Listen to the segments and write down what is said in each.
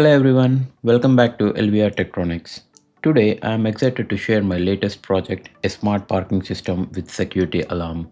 Hello everyone, welcome back to LVR Tech Tronics. Today I am excited to share my latest project, a smart parking system with security alarm.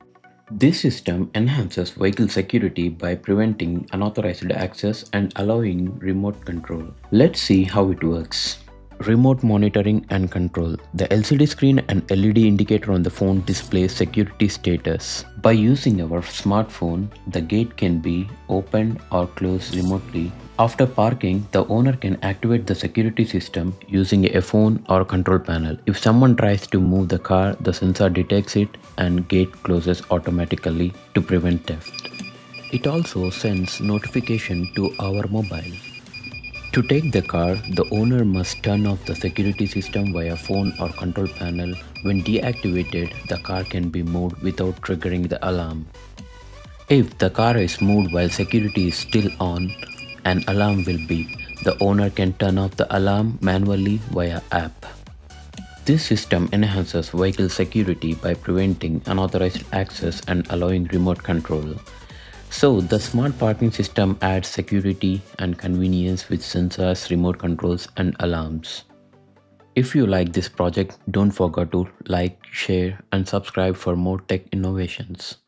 This system enhances vehicle security by preventing unauthorized access and allowing remote control. Let's see how it works. Remote monitoring and control. The LCD screen and LED indicator on the phone displays security status. By using our smartphone, the gate can be opened or closed remotely. After parking, the owner can activate the security system using a phone or control panel. If someone tries to move the car, the sensor detects it and gate closes automatically to prevent theft. It also sends notification to our mobile. To take the car, the owner must turn off the security system via phone or control panel. When deactivated, the car can be moved without triggering the alarm. If the car is moved while security is still on, an alarm will beep. The owner can turn off the alarm manually via app. This system enhances vehicle security by preventing unauthorized access and allowing remote control. So the smart parking system adds security and convenience with sensors, remote controls and alarms. If you like this project, don't forget to like, share and subscribe for more tech innovations.